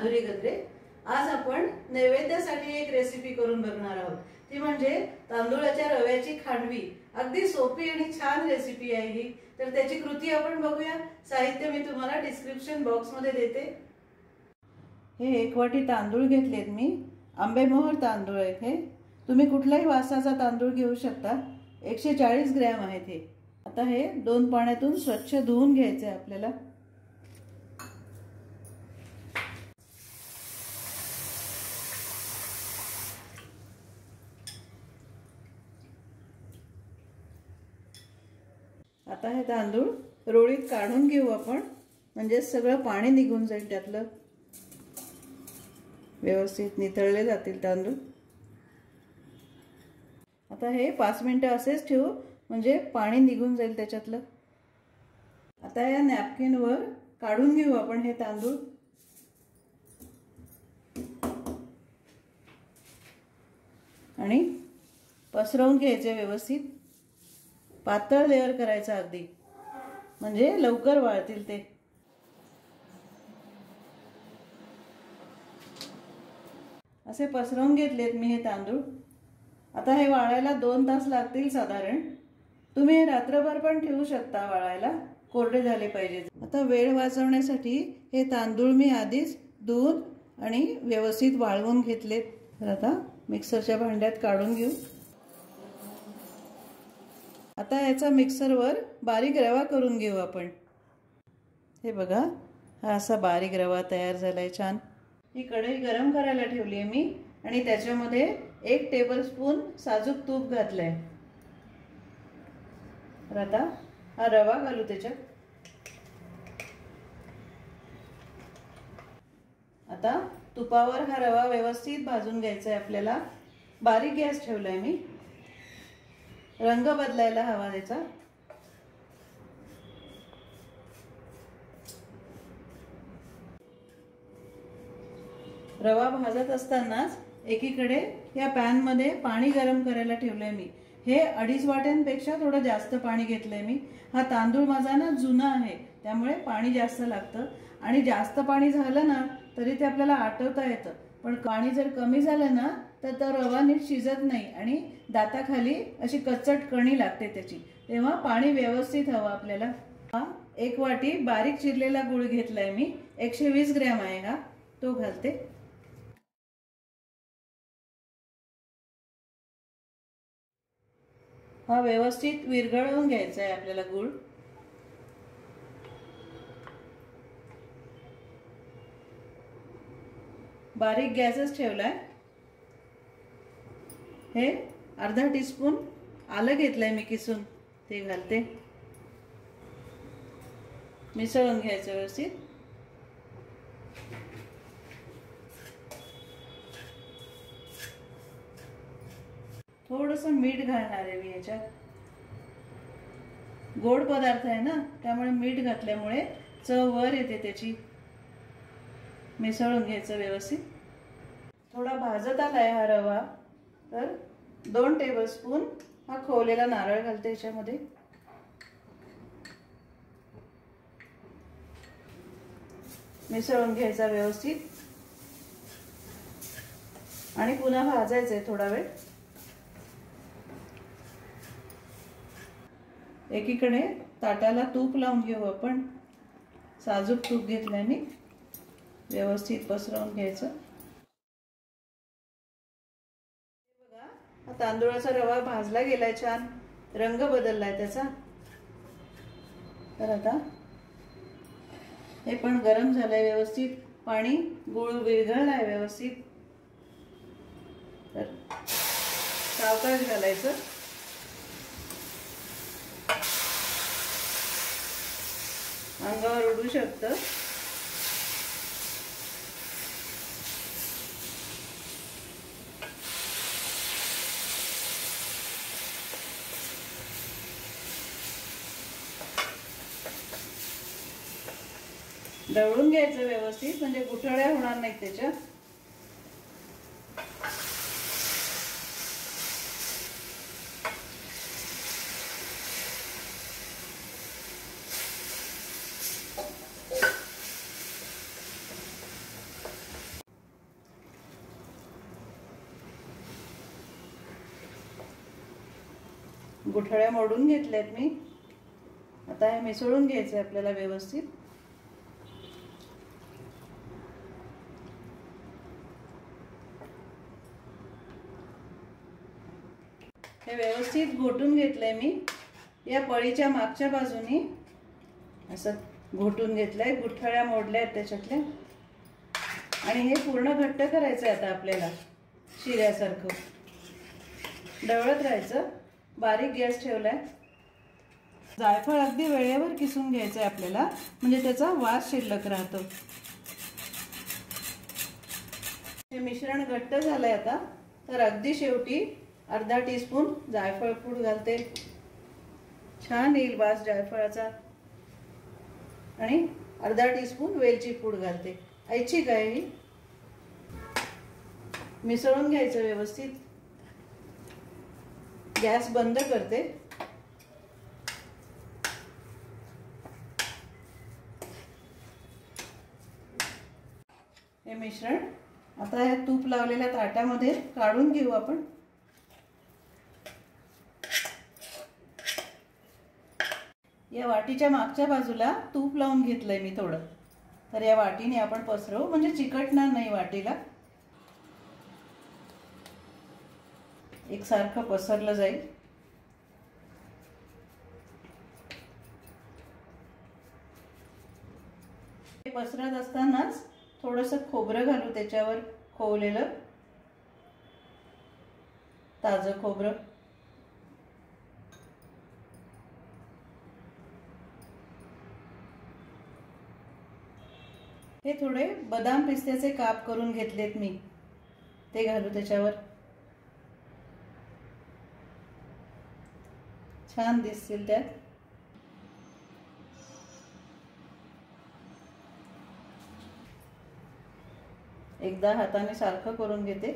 माधुरी गद्रे आज आपण नैवेद्यासाठी एक रेसिपी करून बघणार आहोत. ती म्हणजे तांदूळाच्या रव्याची खांडवी. अगदी सोपी आणि छान रेसिपी आहे ही. तर त्याची कृती आपण बघूया. साहित्य मी तुम्हाला डिस्क्रिप्शन बॉक्समध्ये देते. हे एक वाटी तांदूळ घेतलेत मी. आंबेमोहर तांदूळ आहेत हे. तुम्ही कुठल्याही वासाचा तांदूळ घेऊ शकता. एकशे चाळीस ग्रॅम आहेत हे. आता हे दोन पाण्यातून स्वच्छ धुवून घ्यायचे आपल्याला. आता हे तांदूळ रोळीत काढून घेऊ आपण. म्हणजे सगळं पाणी निघून जाईल त्यातलं. व्यवस्थित नितळले जातील तांदूळ. आता हे पाच मिनटं असेच ठेवू म्हणजे पाणी निघून जाईल त्याच्यातलं. आता या नॅपकिनवर काढून घेऊ आपण हे तांदूळ. आणि पसरवून घ्यायचे व्यवस्थित. पातळ लेअर करायचा अगदी. म्हणजे लवकर वाळतील ते. असे पसरवून घेतलेत मी हे तांदूळ. आता हे वाळायला दोन तास लागतील साधारण. तुम्ही हे रात्रभर पण ठेवू शकता वाळायला. कोरडे झाले पाहिजे. आता वेळ वाचवण्यासाठी हे तांदूळ मी आधीच दूध आणि व्यवस्थित वाळवून घेतलेत. तर आता मिक्सरच्या भांड्यात काढून घेऊ. आता याचा मिक्सरवर बारीक रवा करून घेऊ आपण. हे बघा हा असा बारीक रवा तयार झालाय छान. ही कढई गरम करायला ठेवली आहे मी आणि त्याच्यामध्ये एक टेबलस्पून साजूक तूप घातलंय. तर आता हा रवा घालू त्याच्यात. आता तुपावर हा रवा व्यवस्थित भाजून घ्यायचा आहे आपल्याला. बारीक गॅस ठेवलाय मी. रंग बदलायला हवा त्याचा. रवा भाजत असतानाच एकीकडे या पॅनमध्ये पाणी गरम करायला ठेवलंय मी. हे अडीच वाट्यांपेक्षा थोडं जास्त पाणी घेतलंय मी. हा तांदूळ माझा ना जुना आहे त्यामुळे पाणी जास्त लागतं. आणि जास्त पाणी झालं ना तरी ते आपल्याला आटवता येतं. पण पाणी जर कमी झालं ना तर तो रवा नीट शिजत नाही आणि दाताखाली अशी कच्चट कणी लागते त्याची. तेव्हा पाणी व्यवस्थित हवं आपल्याला. हा एक वाटी बारीक चिरलेला गुळ घेतलाय मी. एकशे वीस ग्रॅम आहे हा. तो घालते. हा व्यवस्थित विरघळवून घ्यायचा आहे आपल्याला गुळ. बारीक गॅसच ठेवलाय. हे अर्धा टीस्पून आलं घेतलंय मी किसून. ते घालते. मिसळून घ्यायचं व्यवस्थित. थोडस मीठ घालणार आहे मी याच्यात. गोड पदार्थ आहे ना त्यामुळे मीठ घातल्यामुळे चव वर येते त्याची. मिसळून घ्यायचं व्यवस्थित. थोडा भाजत आलाय हा रवा तर दोन टेबलस्पून हा खोवलेला नारळ घालते याच्यामध्ये. मिसळून घ्यायचा व्यवस्थित. आणि पुन्हा भाजायचंय थोडा वेळ. एकीकडे ताटाला तूप लावून घेऊ आपण. साजूक तूप घेतल्याने व्यवस्थित पसरवून घ्यायचं. बघा हा तांदूळाचा रवा भाजला गेलाय छान. रंग बदललाय त्याचा. तर आता हे पण गरम झालंय व्यवस्थित. पाणी गुळ विरघळलाय व्यवस्थित. तर सावकाश घालायचं. अंगावर उडू शकतं. दळून घ्यायचं व्यवस्थित म्हणजे गुठळ्या होणार नाही त्याच्या गुठळ्या मोडून घेतल्यात मी. आता हे मिसळून घ्यायचं आहे आपल्याला व्यवस्थित. हे व्यवस्थित घोटून घेतलंय मी. या पळीच्या मागच्या बाजूनी असं घोटून घेतलंय गुठळ्या मोडल्या आहेत त्याच्यातल्या. आणि हे पूर्ण घट्ट करायचं आहे आता आपल्याला शिऱ्यासारखं. डवळत राहायचं. बारीक गॅस ठेवलाय. जायफळ अगदी वेळेवर किसून घ्यायचं आहे आपल्याला म्हणजे त्याचा वास शिल्लक राहतो. हे मिश्रण घट्ट झालंय आता तर अगदी शेवटी अर्धा टीस्पून जायफळ पूड घालते. छान येईल वास जायफळाचा. आणि अर्धा टीस्पून वेलची पूड घालते. ऐच्छिक आहे ही? मिसळून घ्यायचं व्यवस्थित. गॅस बंद करते. हे मिश्रण आता या तूप लावलेल्या ताटामध्ये काढून घेऊ आपण. या वाटीच्या मागच्या बाजूला तूप लावून घेतलंय मी थोडं. तर या वाटीने आपण पसरवू म्हणजे चिकटणार नाही वाटीला. एकसारखं पसरलं जाईल. हे पसरत असतानाच थोडंसं खोबरं घालू त्याच्यावर खोवलेलं. ताजं खोबरं. हे थोडे बदाम पिस्त्याचे काप करून घेतलेत मी. ते घालू त्याच्यावर. छान दिसतील त्यात. एकदा हाताने सारखं करून घेते.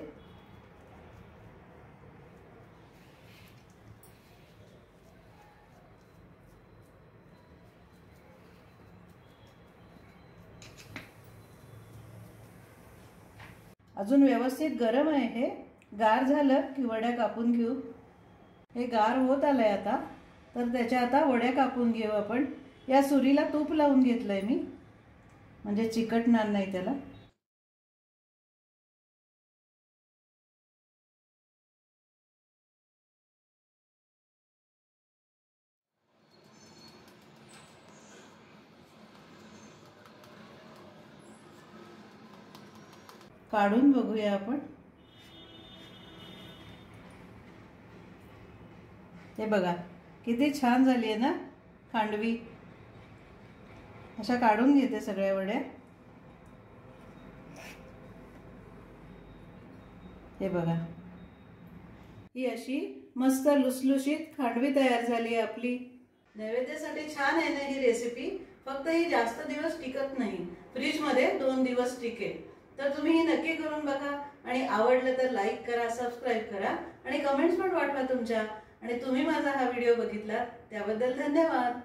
अजून व्यवस्थित गरम आहे हे. गार झालं की वड्या कापून घेऊ. हे गार होत आलंय आता. तर त्याच्या आता वड्या कापून घेऊ आपण. या सुरीला तूप लावून घेतलंय मी. म्हणजे चिकटणार नाही त्याला. काढून बघूया आपण. हे बघा किती छान झाली आहे ना खांडवी अशा काढून घेते सगळ्या वड्या. हे बघा. ही अशी मस्त लुसलुशीत खांडवी तयार झाली आहे आपली. नैवेद्यासाठी छान आहे ना ही रेसिपी फक्त ही जास्त दिवस टिकत नाही. फ्रीजमध्ये दोन दिवस टिकेल. तर तुम्ही हे नक्की करून बघा आणि आवडलं तर लाईक करा सबस्क्राईब करा आणि कमेंट्स पण वाटवा तुमच्या. आणि तुम्ही माझा हा व्हिडिओ बघितला त्याबद्दल धन्यवाद.